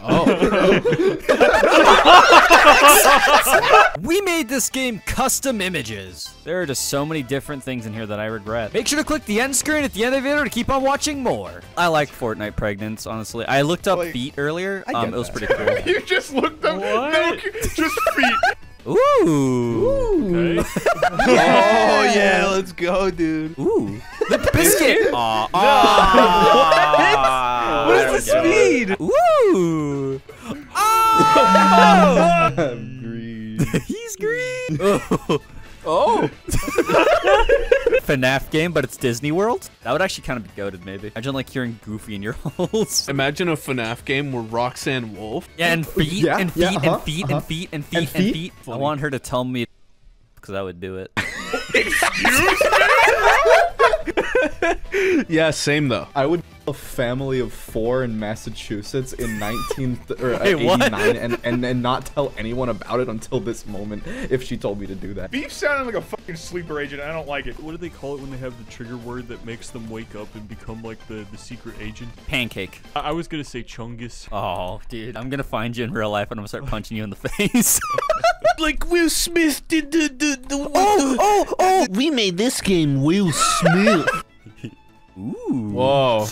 We made this game custom images. There are just so many different things in here that I regret. Make sure to click the end screen at the end of the video to keep on watching more. I like Fortnite pregnants, honestly. I looked up Like, feet earlier. I Um, it was pretty cool. You just looked up. What? No, just feet. Ooh. Okay. Oh yeah, let's go, dude. Ooh. The biscuit. Aw. Aw. What is the speed? Ooh. Oh. Green. He's green. Oh. Oh. FNAF game, but it's Disney World. That would actually kind of be goaded, maybe. Imagine like hearing Goofy in your holes. Imagine a FNAF game where Roxanne Wolf. Yeah, and feet, Yeah, and feet, yeah, and uh-huh, feet, uh-huh. and feet, and feet, And and feet? feet. I want her to tell me, because I would do it. Yeah, same though. I would a family of four in Massachusetts in 19 th- or uh, Wait, what? 89 and, and and not tell anyone about it until this moment if she told me to do that. Beef sounded like a fucking sleeper agent. I don't like it. What do they call it when they have the trigger word that makes them wake up and become like the, the secret agent? Pancake. I, I was gonna say Chungus. Oh, dude, I'm gonna find you in real life and I'm gonna start punching you in the face. Like Will Smith did the the the. oh, oh, oh! We made this game Will Smith. Ooh. Whoa.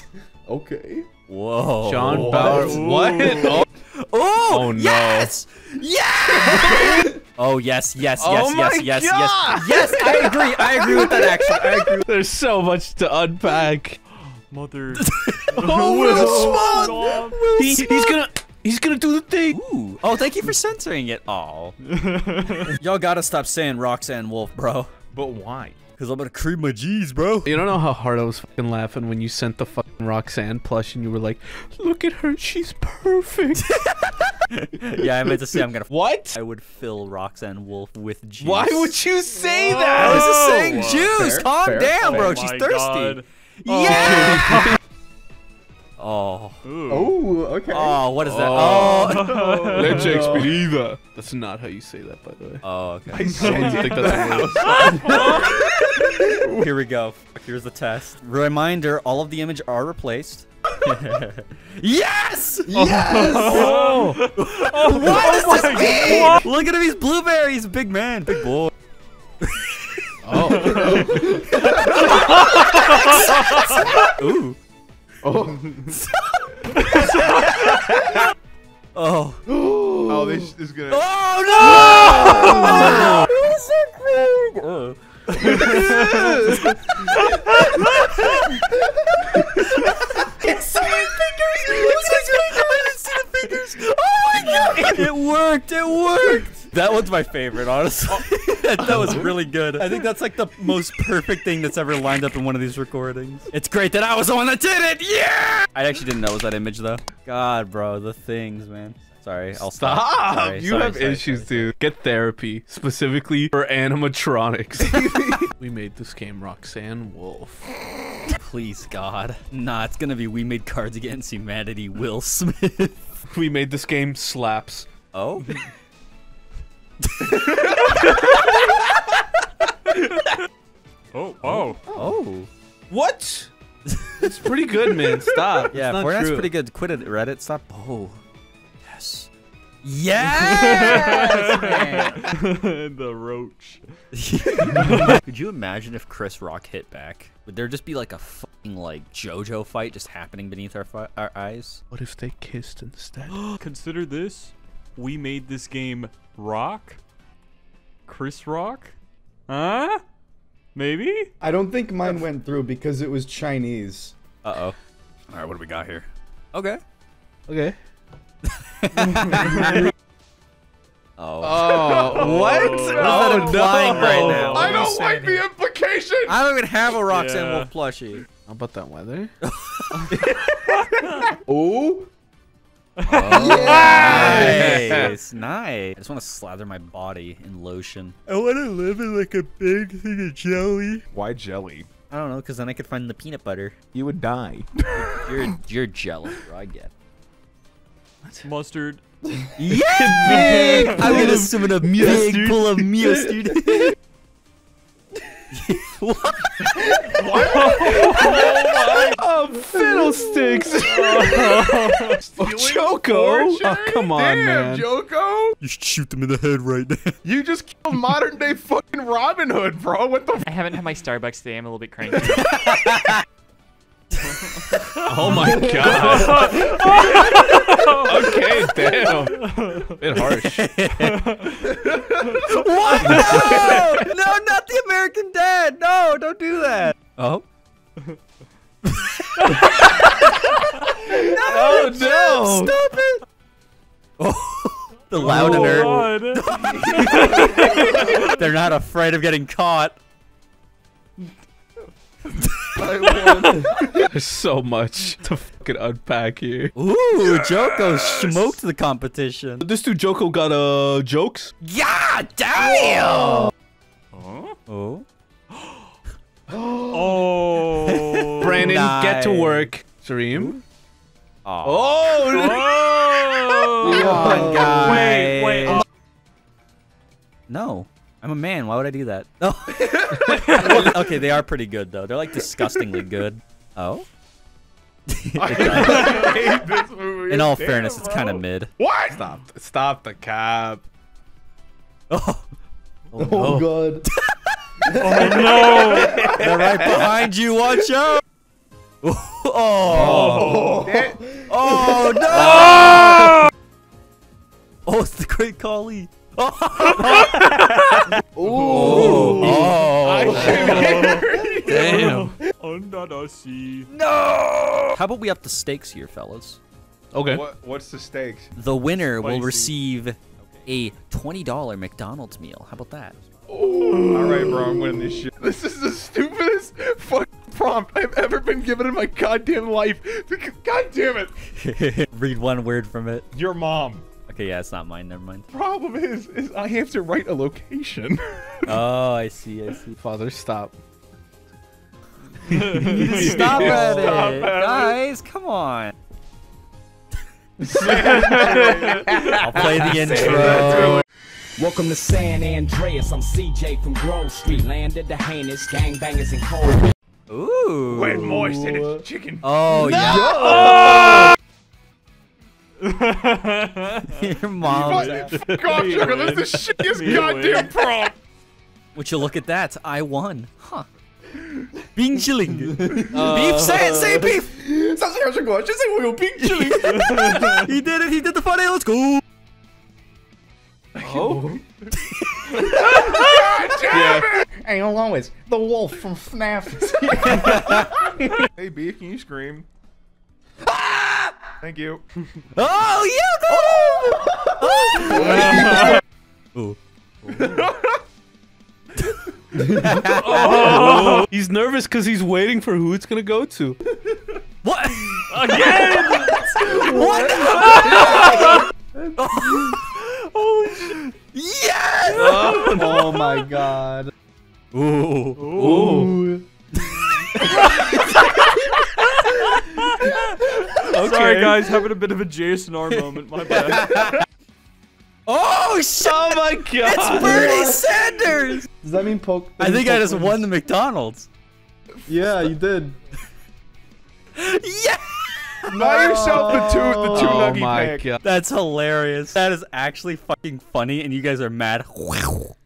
Okay. Whoa. John What? Bauer. What? Oh. Oh, Oh, no. yes! Yes! oh, yes, yes, yes, Oh yes, my yes, God! yes. Yes, I agree. I agree with that, actually. I agree. There's so much to unpack. Mother. Oh, Will Mom. He, he's gonna he's gonna do the thing. Ooh. Oh, thank you for censoring it. Oh. Y'all gotta stop saying Roxanne Wolf, bro. But why? Because I'm gonna cream my G's, bro. You don't know how hard I was fucking laughing when you sent the fucking Roxanne plush and you were like, "Look at her, she's perfect." yeah, I meant to say I'm gonna. what? I would fill Roxanne Wolf with juice. Why would you say I that? was just saying Whoa. juice. Fair, Calm fair. down, bro. Oh She's thirsty. God. Oh, yeah. Oh. Ooh. Oh, okay. Oh, what is that? Oh. Oh. Leche expedida. That's not how you say that, by the way. Oh, okay. I don't think that's a word. Here we go. Here's the test. Reminder: all of the image are replaced. yes! Yes! Oh, oh. What does oh this mean? Look at him. He's blueberries. Big man. Big boy. Oh. Ooh. Oh. Oh. Oh, this is gonna. Oh no! It was so cool. It worked! It worked! That one's my favorite, honestly. that, that was really good. I think that's like the most perfect thing that's ever lined up in one of these recordings. It's great that I was the one that did it! Yeah! I actually didn't know it was that image, though. God, bro, the things, man. Sorry, I'll stop. Stop! Sorry, you sorry, have sorry, issues, sorry. dude. Get therapy, specifically for animatronics. we made this game Roxanne Wolf. Please, God. Nah, it's gonna be We Made Cards Against Humanity, Will Smith. We made this game Slaps. Oh? Oh, oh. Oh. What? It's pretty good, man. Stop. Yeah, it's not Fortnite's true. pretty good. Quit it, Reddit. Stop. Oh. Yes. Yes! man. the roach. Could you imagine if Chris Rock hit back? Would there just be like a fucking like JoJo fight just happening beneath our our eyes? What if they kissed instead? Consider this. We made this game Rock? Chris Rock? Huh? Maybe? I don't think mine went through because it was Chinese. Uh oh. All right, what do we got here? Okay. okay. Oh. Oh, what? What is that Oh, implying no. right now? I What are don't like the implication. I don't even have a Roxanne Yeah. Wolf plushie. How about that weather? Oh. Oh. Nice, nice. I just want to slather my body in lotion. I want to live in like a big thing of jelly. Why jelly? I don't know, because then I could find the peanut butter. You would die. You're you're jelly, bro. I get. Mustard. Yeah, big. I'm gonna summon a big pull of Mios, dude. Oh, oh, fiddlesticks! oh, Joko! Oh, come on, Damn, man. Joko. You should shoot them in the head right now. You just killed modern day fucking Robin Hood, bro. What the? F- I haven't had my Starbucks today. I'm a little bit cranky. Oh my god. okay, damn. Bit harsh. what? No! no, not the American Dad. No, don't do that. Oh. Oh no! Stop it! Oh, the loud alert. God. They're not afraid of getting caught. There's so much to fucking unpack here. Ooh, Joko smoked the competition. This dude Joko got uh jokes. Yeah, damn! Huh? Oh. Brandon, get to work. Sareem. Oh. Oh. Come on, guys. Wait, wait. No. I'm a man. Why would I do that? Oh. okay, they are pretty good though. They're like disgustingly good. Oh. I hate this movie. In all Damn, fairness, it's kind of mid. What? Stop. Stop the cap. Oh. Oh, Oh no. god. oh no. They're right behind you. Watch out. Oh. That- Oh no! Oh. oh, it's the Great Khali. Oh. Ooh. Oh. I oh. Damn. Under the sea. No. How about we up the stakes here, fellas? Okay. what, what's the stakes? The winner will receive a $20 McDonald's meal. How about that? All right, bro, I'm winning this shit. This is the stupidest fucking prompt I've ever been given in my goddamn life. God damn it. Read one word from it. Your mom. Okay, yeah, it's not mine. Never mind. Problem is, is I have to write a location. Oh, I see. I see. Father, stop. Stop at Stop it, at it. guys! Come on. I'll play the intro. Welcome to San Andreas. I'm CJ from Grove Street. Landed the heinous gangbangers in cold. Ooh. Wet moist and it's chicken. Oh yeah. Your mom. Fuck off, Sugar. That's the shittiest Me goddamn win. prompt. Would you look at that? I won. Huh. Being chilling. beef. Say it. Say beef. he did it. He did the funny. Let's go. Oh. Ain't always the wolf from FNAF. Hey, B, can you scream? Thank you. Oh yeah. Go. Ooh. Oh. Oh. He's nervous because he's waiting for who it's gonna go to. What? Again. What? yes. oh my god. Ooh. Ooh. Sorry, guys. Having a bit of a Jason R moment. My bad. Oh shit! Oh my god. It's Bernie Sanders. Does that mean poke? I think I just won the McDonald's. Yeah, you did. Yeah. Buy yourself the two, the two Oh nugget my pack. god. That's hilarious. That is actually fucking funny, and you guys are mad.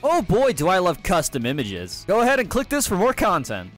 Oh boy, do I love custom images. Go ahead and click this for more content.